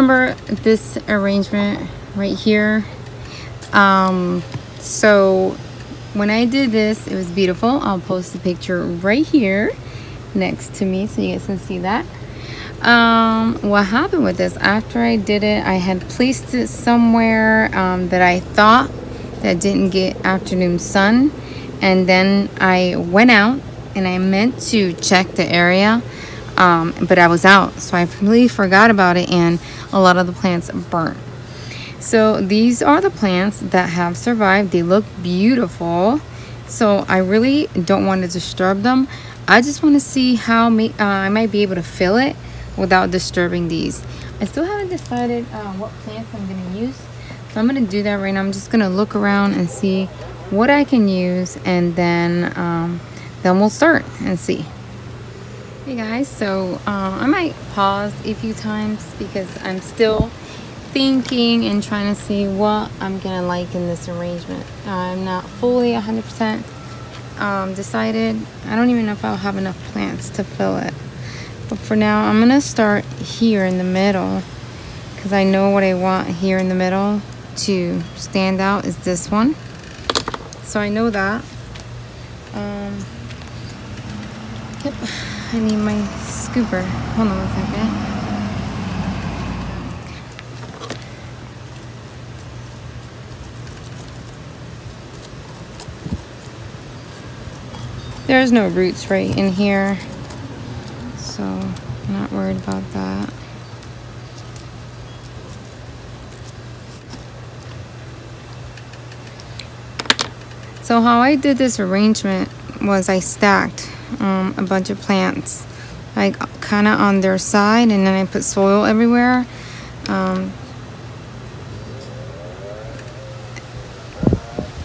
remember this arrangement right here? Um, so when I did this, it was beautiful. I'll post a picture right here next to me so you guys can see that. Um, what happened with this, after I did it, I had placed it somewhere um, that I thought that didn't get afternoon sun. And then I went out and I meant to check the area, um, but I was out. So I completely forgot about it and a lot of the plants burnt. So these are the plants that have survived. They look beautiful. So I really don't want to disturb them. I just want to see how uh, I might be able to fill it without disturbing these. I still haven't decided uh, what plants I'm going to use. So I'm going to do that right now. I'm just going to look around and see what I can use and then um, then we'll start and see. Hey guys, so uh, I might pause a few times because I'm still thinking and trying to see what I'm gonna like in this arrangement. I'm not fully 100% um, decided. I don't even know if I'll have enough plants to fill it. But for now, I'm gonna start here in the middle because I know what I want here in the middle to stand out is this one. So I know that. Um, yep, I need my scooper. Hold on one second. There's no roots right in here so I'm not worried about that. So how I did this arrangement was I stacked um, a bunch of plants like kind of on their side and then I put soil everywhere. Um,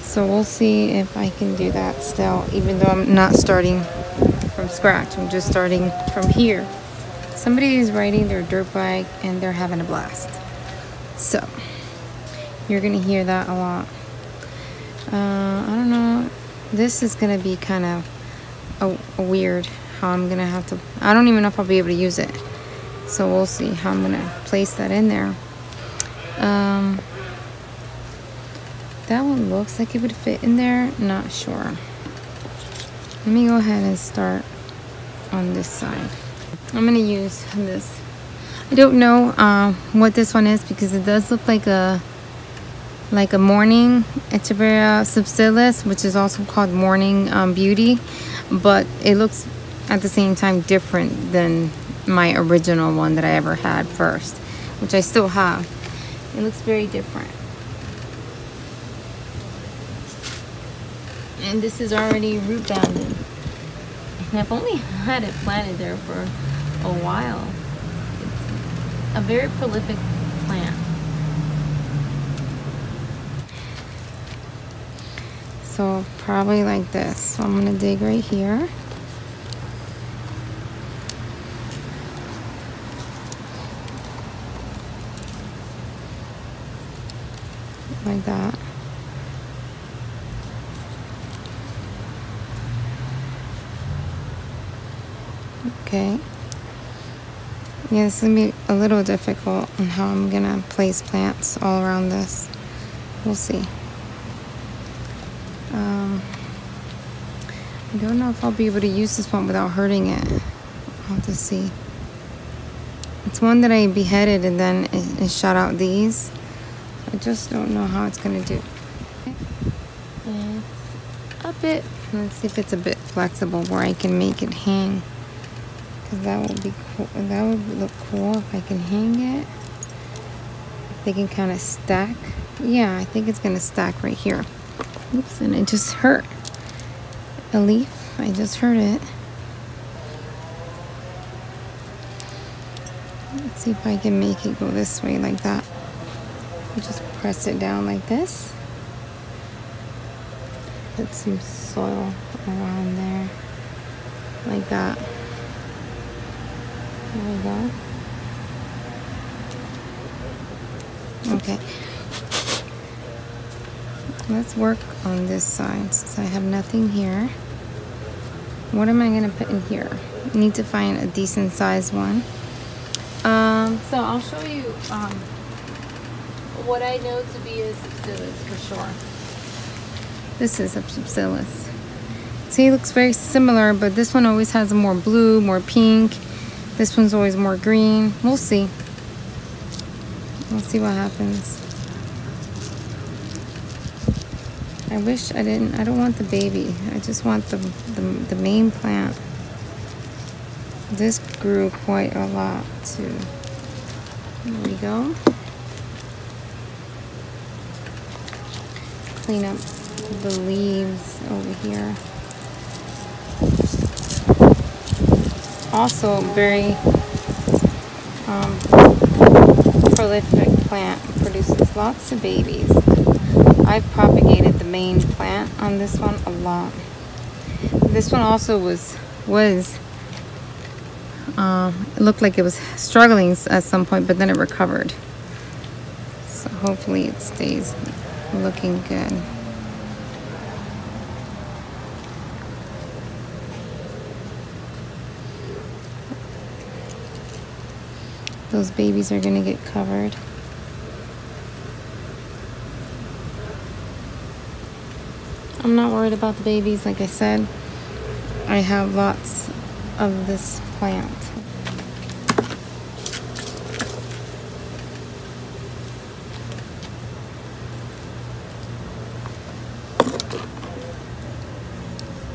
so we'll see if I can do that still even though I'm not starting from scratch. I'm just starting from here. Somebody is riding their dirt bike and they're having a blast. So, you're to hear that a lot. Uh, I don't know. This is to be kind of a, a weird how I'm to have to... I don't even know if I'll be able to use it. So we'll see how I'm to place that in there. Um, that one looks like it would fit in there. Not sure. Let me go ahead and start on this side. I'm to use this. I don't know uh, what this one is because it does look like a like a morning Echeveria subsessilis, which is also called morning um, beauty, but it looks at the same time different than my original one that I ever had first, which I still have. It looks very different. and this is already root bounded. And I've only had it planted there for a while. It's a very prolific plant. So probably like this. So I'm gonna dig right here. Like that. okay yeah this is gonna be a little difficult on how I'm gonna place plants all around this we'll see um, I don't know if I'll be able to use this one without hurting it I'll have to see it's one that I beheaded and then it, it shot out these I just don't know how it's gonna do it's a bit let's see if it's a bit flexible where I can make it hang because that would be cool. That would look cool if I can hang it. If they can kind of stack. Yeah, I think it's going to stack right here. Oops, and it just hurt. A leaf. I just hurt it. Let's see if I can make it go this way like that. Just press it down like this. Put some soil around there. Like that. There we go. Okay. Let's work on this side since I have nothing here. what am I gonna put in here? I need to find a decent size one. Um, so I'll show you um, what I know to be a subsessilis for sure. This is a subsessilis. See, it looks very similar, but this one always has more blue, more pink. This one's always more green. We'll see. We'll see what happens. I wish I didn't, I don't want the baby. I just want the, the, the main plant. This grew quite a lot too. There we go. Clean up the leaves over here. Also very um, prolific plant, produces lots of babies. I've propagated the main plant on this one a lot. This one also was was uh, it looked like it was struggling at some point, but then it recovered. So hopefully it stays looking good. Those babies are going to get covered. I'm not worried about the babies, like I said. I have lots of this plant.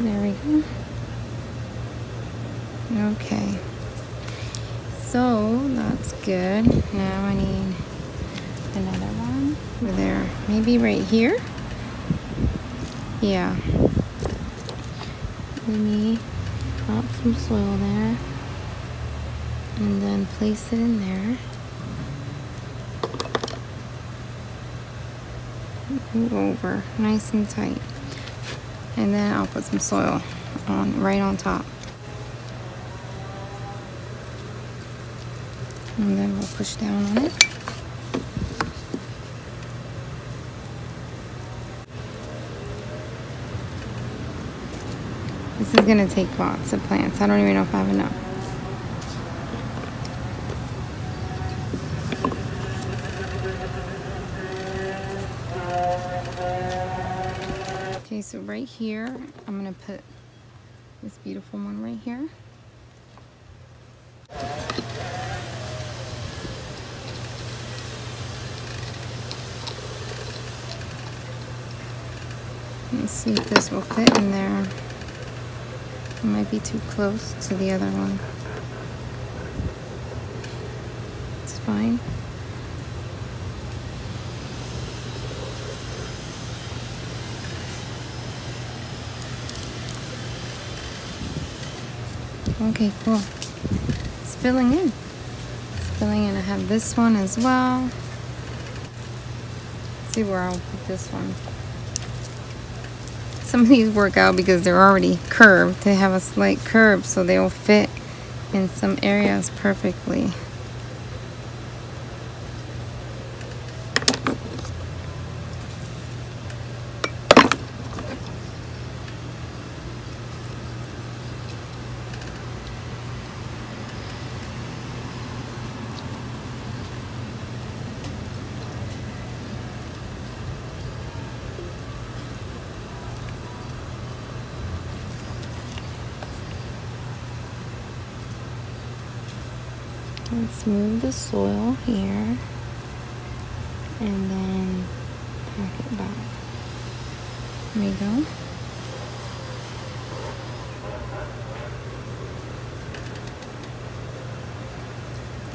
There we go. Okay. So that's good. Now I need another one over there. Maybe right here. Yeah. Let me drop some soil there. And then place it in there. Move over nice and tight. And then I'll put some soil on right on top. And then we'll push down on it. This is gonna take lots of plants. I don't even know if I have enough. Okay, so right here, I'm gonna put this beautiful one right here. Let's see if this will fit in there. Might be too close to the other one. It's fine. Okay, cool. It's filling in. It's filling in. I have this one as well. Let's see where I'll put this one. Some of these work out because they're already curved. They have a slight curve so they'll fit in some areas perfectly. Let's move the soil here and then pack it back. There we go.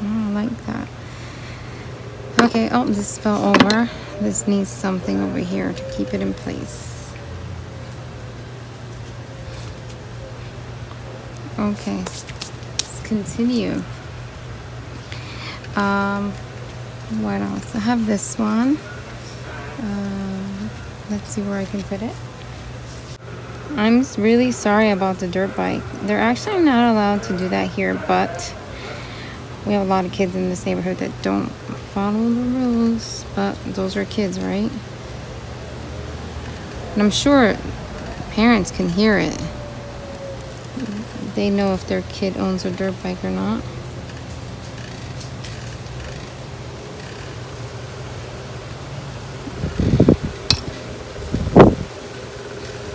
Oh, I like that. Okay, oh, this fell over. This needs something over here to keep it in place. Okay, let's continue. Um, what else? I have this one. Uh, let's see where I can put it. I'm really sorry about the dirt bike. They're actually not allowed to do that here, but we have a lot of kids in this neighborhood that don't follow the rules. But those are kids, right? And I'm sure parents can hear it. they know if their kid owns a dirt bike or not.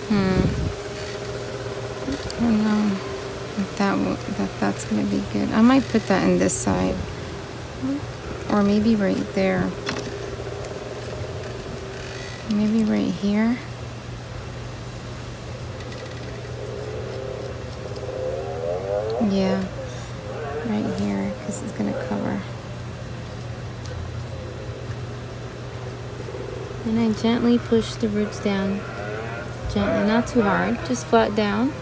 Hmm. I don't know if that will, that that's gonna be good. I might put that in this side, or maybe right there. Maybe right here. Yeah, right here, because it's gonna cover. And I gently push the roots down. Gently, not too hard, just flat down.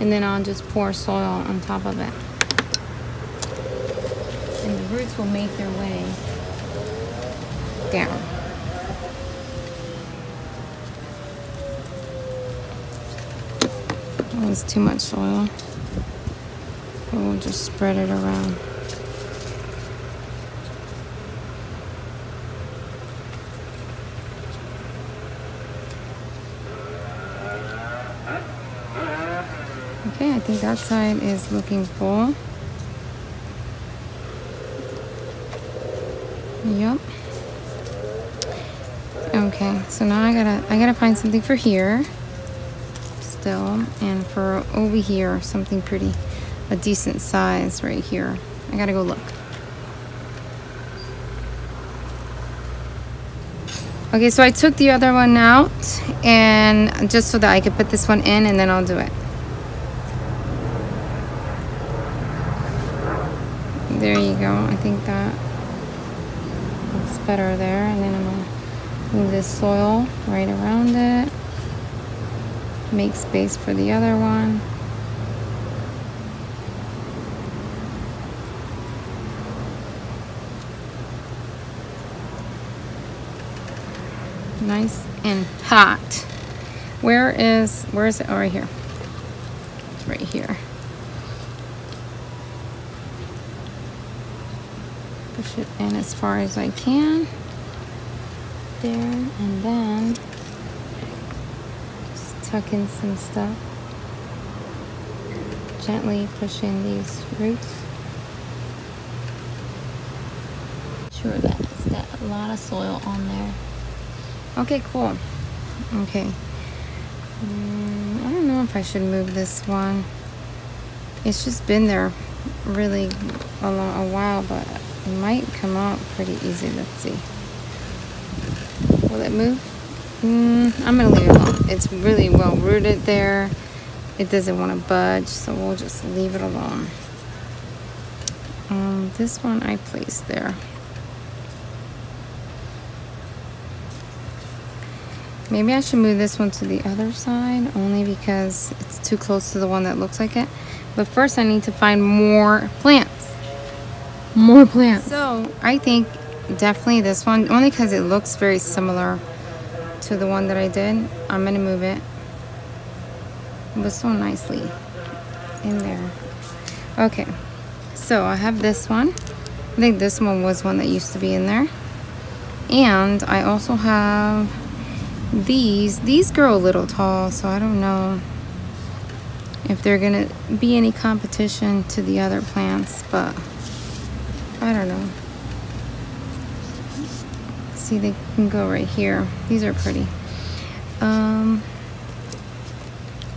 And then I'll just pour soil on top of it. Roots will make their way down. That too much soil. We'll just spread it around. Okay, I think that side is looking full. Yep. Okay, so now I gotta I gotta find something for here still and for over here something pretty a decent size right here. I gotta go look. Okay, so I took the other one out and just so that I could put this one in and then I'll do it. There you go. I think that better there. And then I'm gonna move this soil right around it. Make space for the other one. nice and hot. Where is, where is it? Oh, right here. Right here. Push it in as far as I can. There, and then just tuck in some stuff. Gently push in these roots. Sure that it's got a lot of soil on there. Okay, cool. Okay. Mm, I don't know if I should move this one. It's just been there really a, long, a while, but might come out pretty easy. Let's see. Will it move? Mm, I'm going to leave it alone. It's really well rooted there. It doesn't want to budge, so we'll just leave it alone. Um, this one I placed there. Maybe I should move this one to the other side only because it's too close to the one that looks like it. But first I need to find more plants. More plants. So I think definitely this one, only because it looks very similar to the one that I did. I'm going to move it. But so nicely in there. Okay, so I have this one. I think this one was one that used to be in there. And I also have these these grow a little tall so I don't know if they're gonna be any competition to the other plants but I don't know. See they can go right here. These are pretty. Um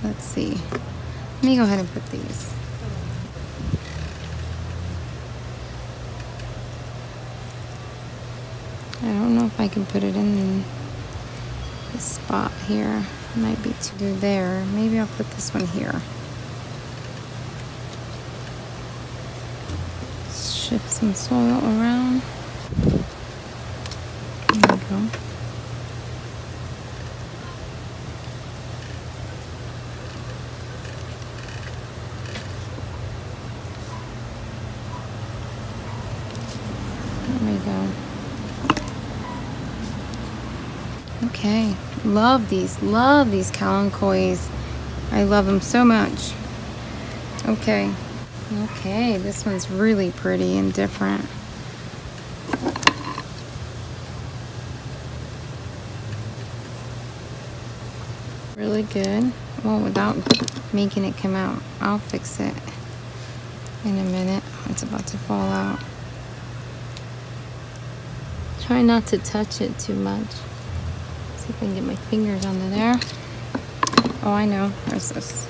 let's see. Let me go ahead and put these. I don't know if I can put it in this spot here. Might be too there. Maybe I'll put this one here. Shift some soil around. There we go. There we go. Okay, love these, love these kalanchoes. I love them so much. Okay, okay, this one's really pretty and different. Really good. well, without making it come out. I'll fix it in a minute. It's about to fall out. Try not to touch it too much. See if I can get my fingers under there. Oh, I know. There's this.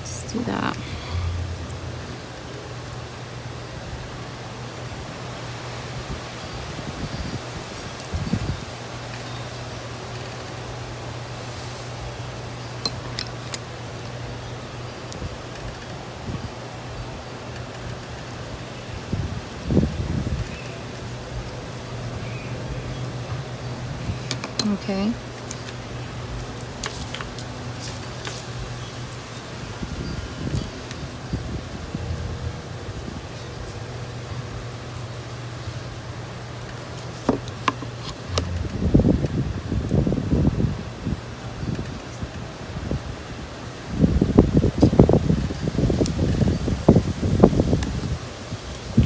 Let's do that. Okay.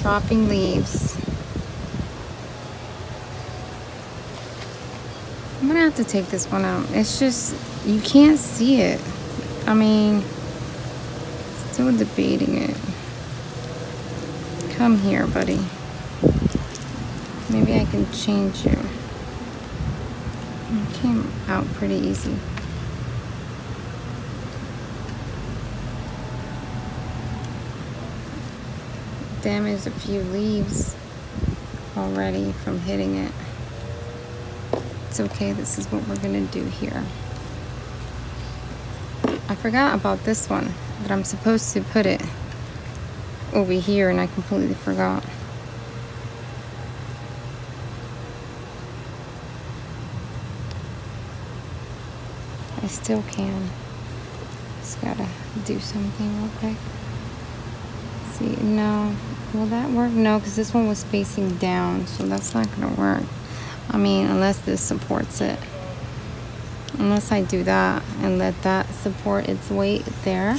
Dropping leaves. I'm gonna have to take this one out. It's just, you can't see it. I mean, still debating it. Come here, buddy. Maybe I can change you. It came out pretty easy. Damaged a few leaves already from hitting it. It's okay, this is what we're gonna do here. I forgot about this one, but I'm supposed to put it over here and I completely forgot. I still can. Just gotta do something real quick. See, no. Will that work? No, because this one was facing down, so that's not gonna work. I mean, unless this supports it. Unless I do that and let that support its weight there.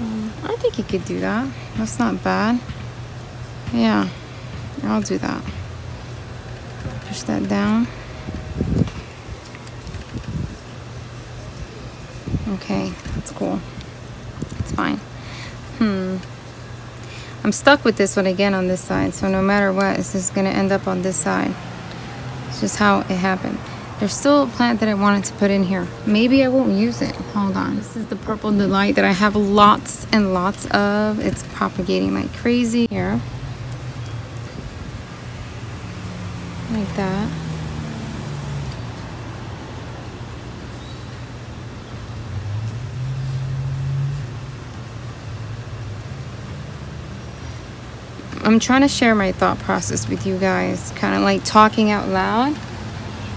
Um, I think you could do that. That's not bad. Yeah, I'll do that. Push that down. Okay, that's cool. It's fine. I'm stuck with this one again on this side, so no matter what, it's just gonna end up on this side. It's just how it happened. There's still a plant that I wanted to put in here. Maybe I won't use it. Hold on. This is the purple delight that I have lots and lots of. It's propagating like crazy here. Like that. I'm trying to share my thought process with you guys, kind of like talking out loud.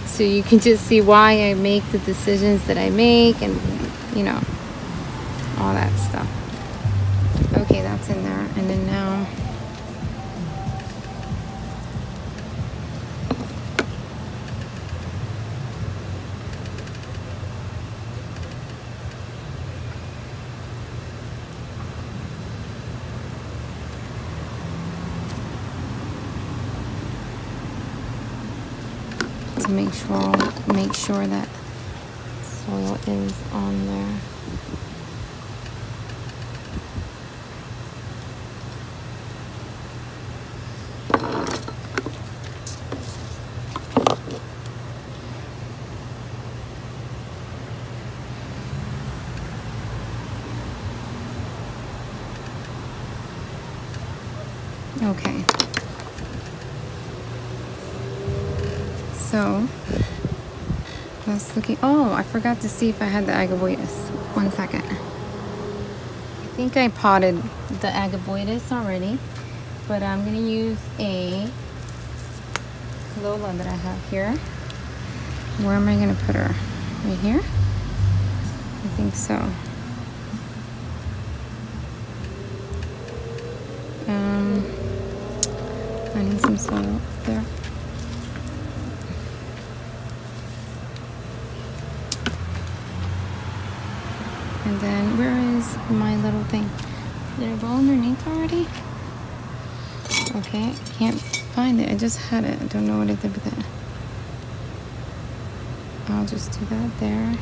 So you can just see why I make the decisions that I make and, you know, all that stuff. Okay, that's in there. And then now. Make sure make sure that soil is on there. Okay. So, let's looking. Oh, I forgot to see if I had the agavoides. One second. I think I potted the agavoides already, but I'm gonna use a Lola that I have here. Where am I gonna put her? Right here? I think so. Um, I need some soil up there. And then where is my little thing? It roll underneath already? Okay, can't find it. I just had it. I don't know what I did with it. I'll just do that there.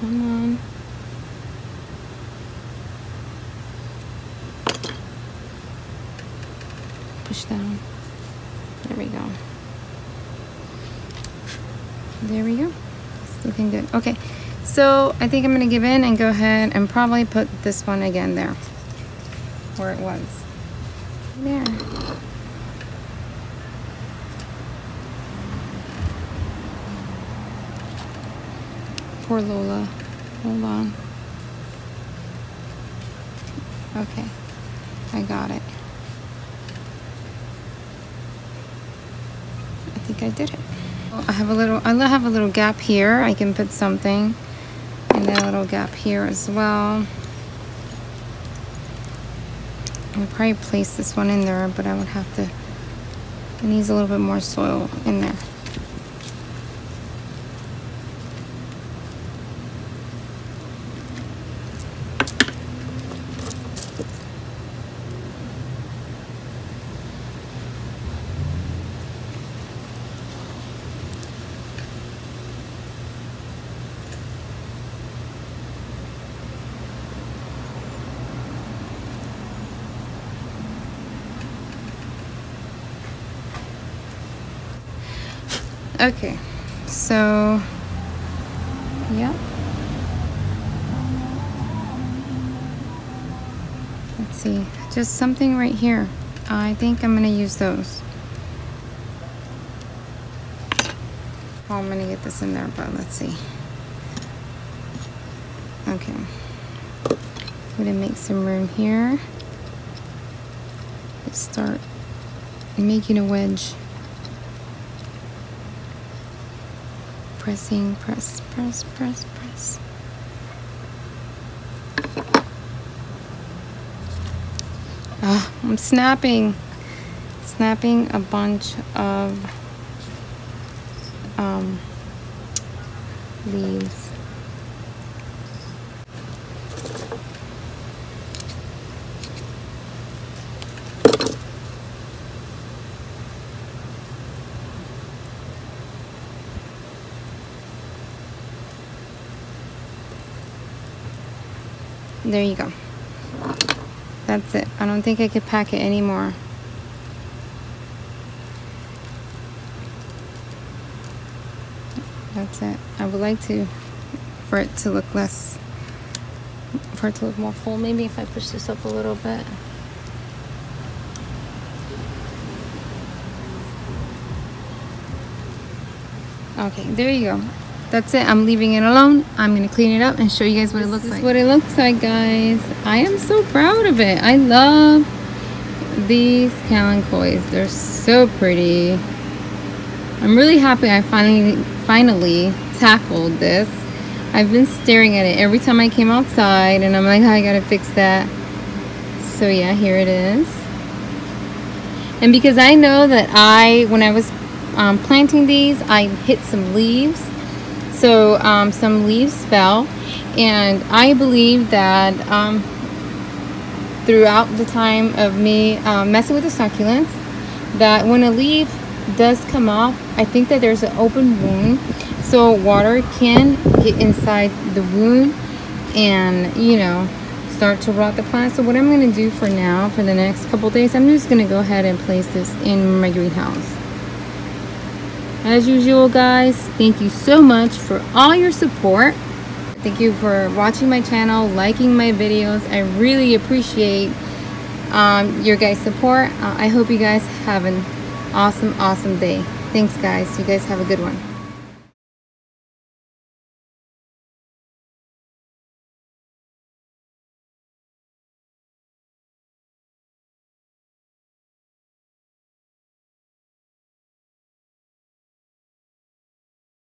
Come on. Push down. There we go. There we go. It's looking good. Okay, so I think I'm gonna give in and go ahead and probably put this one again there where it was. There. Poor Lola. Hold on. Okay, I got it. I think I did it. I have a little, I have a little gap here. I can put something then a little gap here as well. I would probably place this one in there, but I would have to, it needs a little bit more soil in there. Okay, so, yeah. Let's see, just something right here. I think I'm gonna use those. Oh, I'm gonna get this in there, but let's see. Okay. I'm gonna make some room here. Let's start making a wedge. Pressing, press, press, press, press. Ah, I'm snapping, snapping a bunch of um, leaves. There you go. That's it. I don't think I could pack it anymore. That's it. I would like to for it to look less for it to look more full maybe if I push this up a little bit. Okay there you go that's it. I'm leaving it alone. I'm gonna clean it up and show you guys what this it looks like. what it looks like guys. I am so proud of it. I love these kalanchoes they're so pretty. I'm really happy i finally finally tackled this. I've been staring at it every time i came outside and i'm like oh, i gotta fix that. So yeah here it is. And because i know that i when i was um, planting these i hit some leaves so um, some leaves fell and I believe that um, throughout the time of me um, messing with the succulents that when a leaf does come off I think that there's an open wound. So water can get inside the wound and you know start to rot the plant. So what I'm going to do for now for the next couple days I'm just going to go ahead and place this in my greenhouse as usual guys thank you so much for all your support. Thank you for watching my channel liking my videos. I really appreciate um, your guys support. Uh, i hope you guys have an awesome awesome day. Thanks guys. You guys have a good one